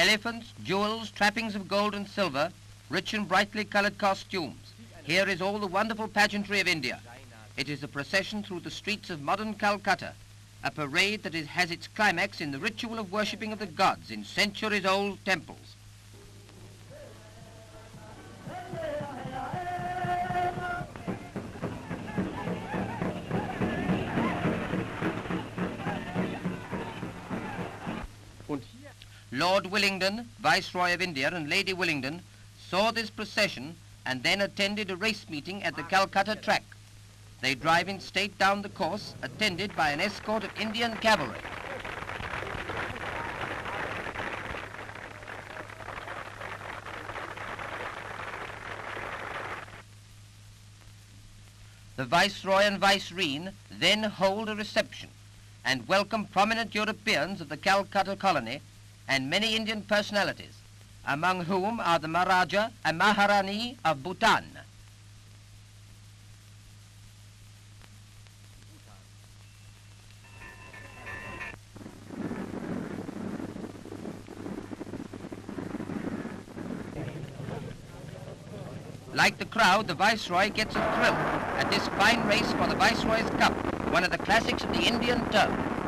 Elephants, jewels, trappings of gold and silver, rich and brightly colored costumes. Here is all the wonderful pageantry of India. It is a procession through the streets of modern Calcutta, a parade that is, has its climax in the ritual of worshipping of the gods in centuries-old temples. Lord Willingdon, Viceroy of India, and Lady Willingdon saw this procession and then attended a race meeting at the Calcutta track. They drive in state down the course, attended by an escort of Indian cavalry. The Viceroy and Vicereine then hold a reception and welcome prominent Europeans of the Calcutta colony and many Indian personalities, among whom are the Maharaja and Maharani of Bhutan. Like the crowd, the Viceroy gets a thrill at this fine race for the Viceroy's Cup, one of the classics of the Indian term.